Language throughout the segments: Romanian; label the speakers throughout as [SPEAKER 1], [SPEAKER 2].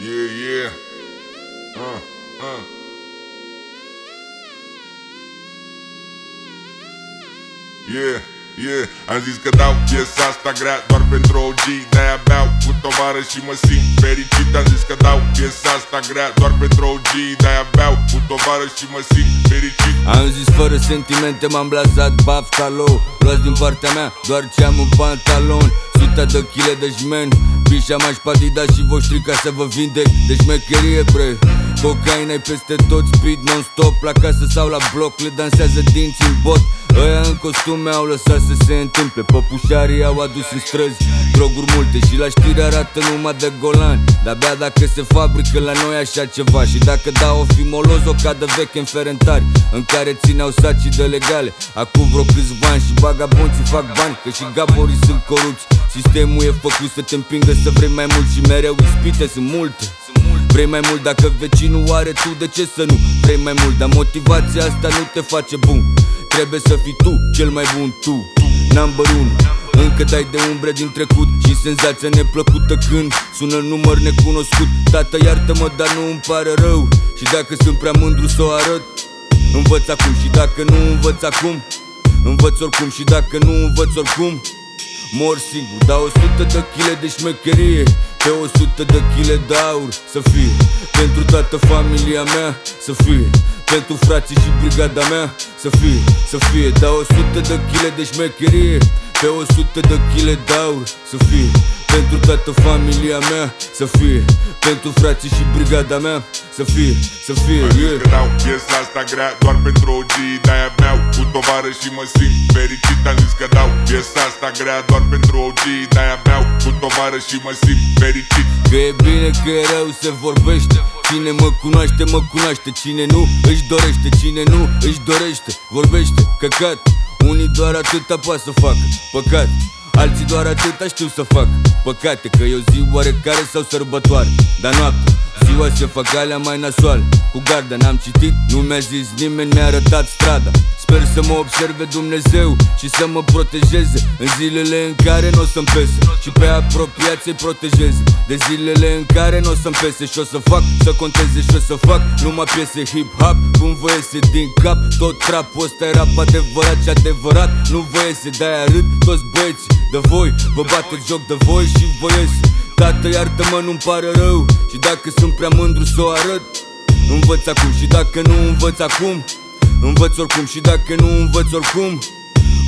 [SPEAKER 1] Yeah, yeah. Uh, uh. Yeah, yeah Am zis că dau piesa asta grea doar pentru OG De-aia beau cu tovară și mă simt fericit. Am zis că dau piesa asta grea doar pentru OG De-aia beau cu tovară și mă simt fericit.
[SPEAKER 2] Am zis fără sentimente m-am blasat bafta low Luați din partea mea doar ce am în pantalon Suta de chile de jmen Pișama și padida și voștri ca să vă vindec. De șmecherie bre Cocaina peste tot, speed non-stop La casă sau la bloc, le dansează dinți în bot. Ăia în costume au lăsat să se întâmple Păpușarii au adus în străzi droguri multe Și la știri arată numai de golani De-abia dacă se fabrică la noi așa ceva Și dacă dau o fi moloz o cadă veche în ferentari În care țineau sacii de legale. Acum vreo câțiva ani și vagabonții fac bani Că și gaborii sunt corupți. Sistemul e făcut să te împingă să vrei mai mult Și mereu ispite sunt multe Vrei mai mult dacă vecinul are tu, de ce să nu? Vrei mai mult, dar motivația asta nu te face bun. Trebuie să fii tu, cel mai bun tu. Number 1 încă dai de umbre din trecut. Și senzația neplăcută când sună număr necunoscut. Tată iartă-mă, dar nu îmi pare rău. Și dacă sunt prea mândru să o arăt Învăț acum. Și dacă nu învăț acum Învăț oricum. Și dacă nu învăț oricum Mor singur, dau 100 de chile de șmecherie Pe 100 de chile de aur Să fie pentru toată familia mea Să fie pentru frații și brigada mea Să fie, să fie. Dau 100 de chile de șmecherie Pe 100 de chile de aur Să fie pentru toată familia mea Să fie. Pentru frații și brigada mea Să fie, să fie,
[SPEAKER 1] Am zis
[SPEAKER 2] yeah.
[SPEAKER 1] că dau piesa asta grea doar pentru OG De-aia beau cu tovară și mă simt fericit. Am zis că dau piesa asta grea doar pentru OG De-aia beau cu tovară și mă simt fericit.
[SPEAKER 2] Că e bine că e rău se vorbește Cine mă cunoaște, mă cunoaște. Cine nu își dorește, cine nu își dorește. Vorbește, căcat. Unii doar atâta poate să facă. Păcat Alții doar atâta știu să fac. Păcate că e o zi oarecare sau sărbătoare. Dar noapte Ziua se fac alea mai nasoale. Cu garda n-am citit, nu mi-a zis nimeni, mi-a arătat strada Sper să mă observe Dumnezeu și să mă protejeze. În zilele în care nu o să-mi pese Și pe apropiați să protejeze. De zilele în care nu o să-mi pese Și o să fac să conteze și o să fac. Numai piese hip-hop Cum vă iese din cap. Tot trapul ăsta e rap adevărat și adevărat. Nu vă iese, de-aia râd toți băieții De voi, vă bate joc de voi și vă iese Tată iartă-mă, nu-mi pare rău. Și dacă sunt prea mândru să o arăt Învăț acum. Și dacă nu învăț acum Învăț oricum și dacă nu învăț oricum.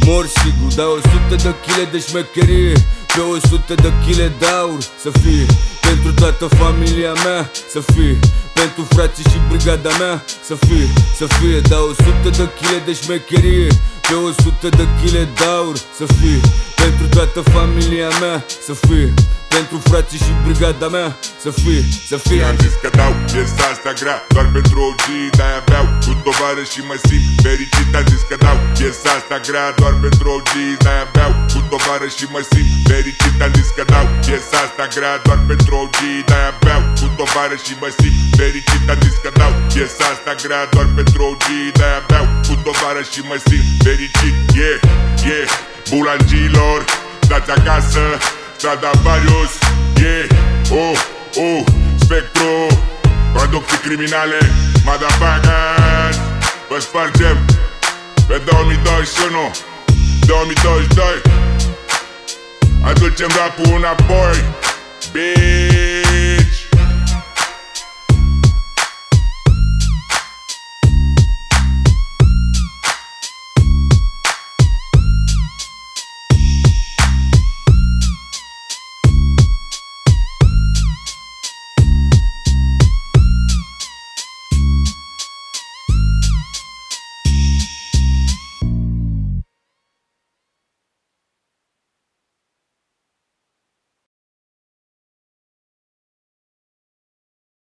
[SPEAKER 2] Mor sigur, dau 100 de chile de șmecherie. Pe 100 de chile de aur Să fie. Pentru toată familia mea Să fie. Pentru frații și brigada mea Să fie, să fie Dau 100 de chile de șmecherie. Pe 100 de chile de aur Să fie pentru toată familia mea Să fie. Pentru frații și brigada mea Să fie, să fie.
[SPEAKER 1] Am zis că dau piesa asta grea doar pentru OG De-aia beau. Cu tovară și mă simt fericit Am zis că dau piesa asta grea doar pentru OG De-aia beau. Cu tovară și mă simt fericit Am zis că dau piesa asta grea doar pentru OG De-aia beau. Cu tovară și mă simt fericit Am zis că dau piesa asta grea doar pentru OG De-aia beau. Cu tovară și mă simt fericit Yeah, yeah, bulangilor, stați acasă Strada Varius, yeah, oh, oh, Spectru Producții criminale, motherfuckers. Vă spargem pe 2021 2022 Aducem rapul înapoi Bine